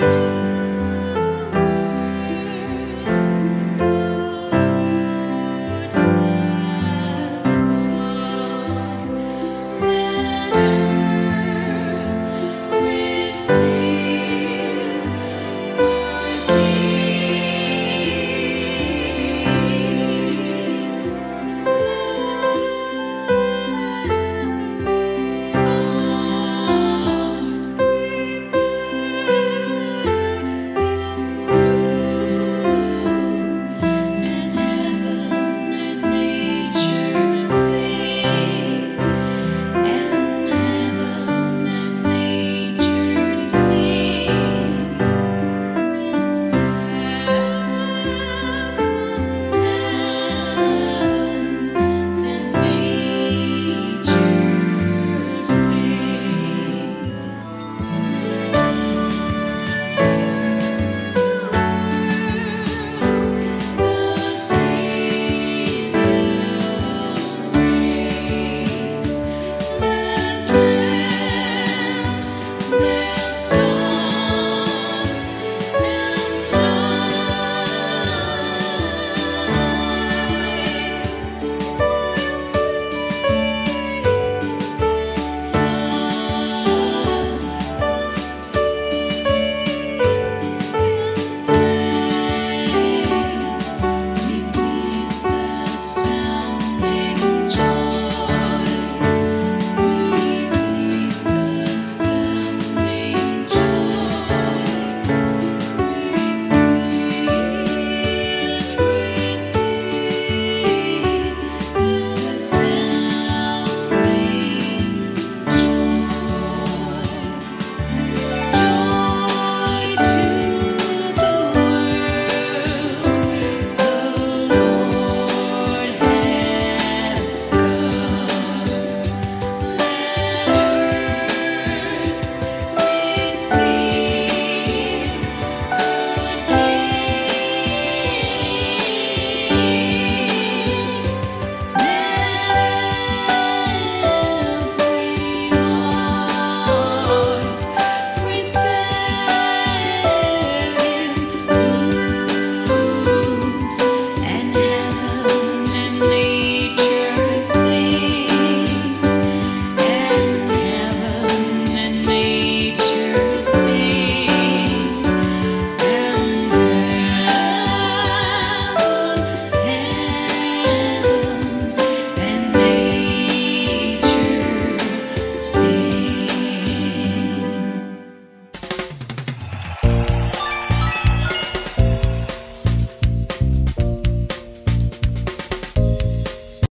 Christians.